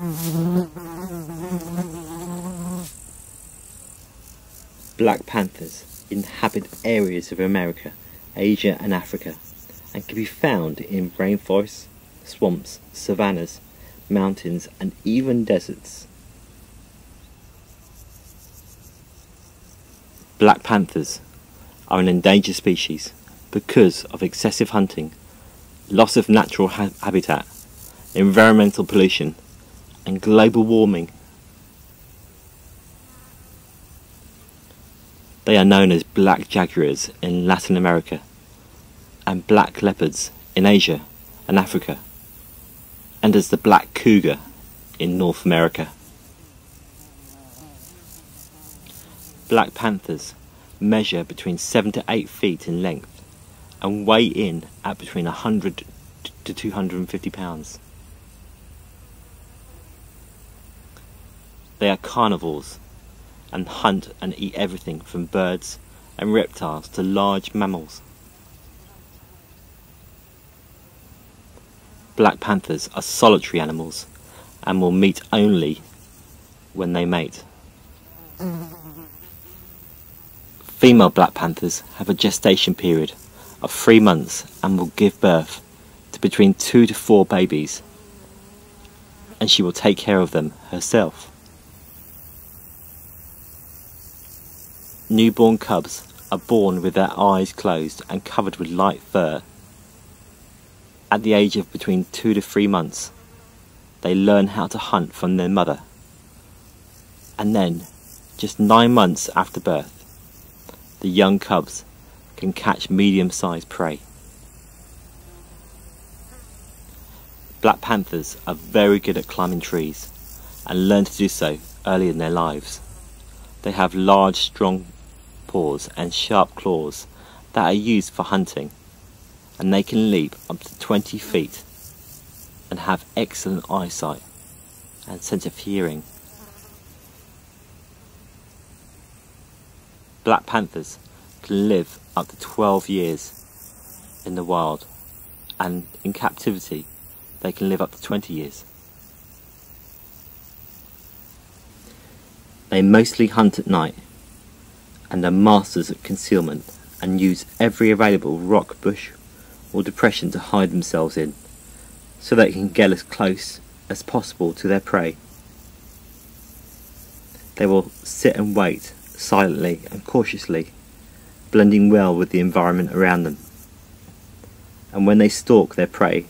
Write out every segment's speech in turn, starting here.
Black panthers inhabit areas of America, Asia and Africa and can be found in rainforests, swamps, savannas, mountains and even deserts. Black panthers are an endangered species because of excessive hunting, loss of natural ha habitat, environmental pollution and global warming. They are known as black jaguars in Latin America and black leopards in Asia and Africa, and as the black cougar in North America. Black panthers measure between 7 to 8 feet in length and weigh in at between 100 to 250 pounds. They are carnivores and hunt and eat everything from birds and reptiles to large mammals. Black panthers are solitary animals and will meet only when they mate. Female black panthers have a gestation period of three months and will give birth to between two to four babies and she will take care of them herself. Newborn cubs are born with their eyes closed and covered with light fur at the age of between two to three months, they learn how to hunt from their mother. And then, just nine months after birth, the young cubs can catch medium-sized prey. Black panthers are very good at climbing trees and learn to do so early in their lives. They have large, strong paws and sharp claws that are used for hunting and they can leap up to 20 feet and have excellent eyesight and sense of hearing. Black panthers can live up to 12 years in the wild and in captivity they can live up to 20 years. They mostly hunt at night and are masters at concealment and use every available rock, bush or depression to hide themselves in, so they can get as close as possible to their prey. They will sit and wait silently and cautiously, blending well with the environment around them. And when they stalk their prey,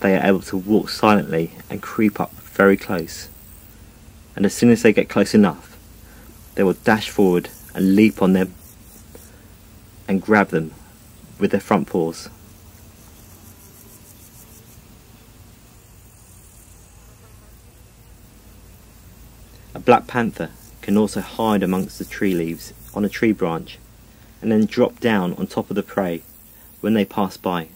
they are able to walk silently and creep up very close. And as soon as they get close enough, they will dash forward and leap on them and grab them with their front paws. A black panther can also hide amongst the tree leaves on a tree branch and then drop down on top of the prey when they pass by.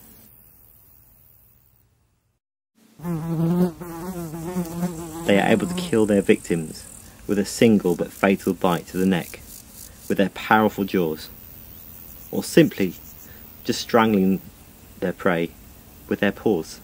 They are able to kill their victims with a single but fatal bite to the neck with their powerful jaws, or simply just strangling their prey with their paws.